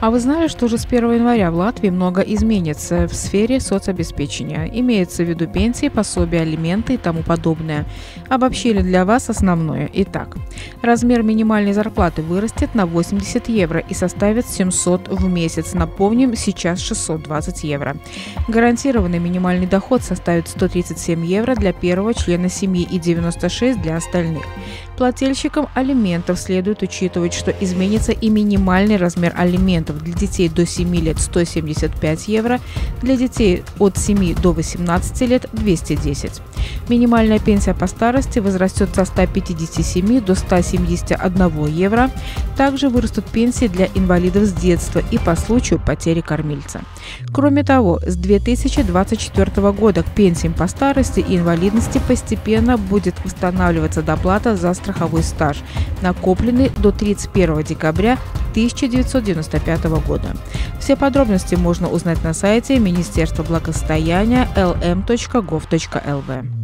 А вы знали, что уже с 1 января в Латвии много изменится в сфере соцобеспечения? Имеется в виду пенсии, пособия, алименты и тому подобное. Обобщили для вас основное. Итак, размер минимальной зарплаты вырастет на 80 евро и составит 700 в месяц. Напомним, сейчас 620 евро. Гарантированный минимальный доход составит 137 евро для первого члена семьи и 96 для остальных. Плательщикам алиментов следует учитывать, что изменится и минимальный размер алиментов для детей до 7 лет 175 евро, для детей от 7 до 18 лет 210. Минимальная пенсия по старости возрастет со 157 до 171 евро. Также вырастут пенсии для инвалидов с детства и по случаю потери кормильца. Кроме того, с 2024 года к пенсиям по старости и инвалидности постепенно будет восстанавливаться доплата за страховой стаж, накопленный до 31 декабря 1995 года. Все подробности можно узнать на сайте Министерства благосостояния lm.gov.lv.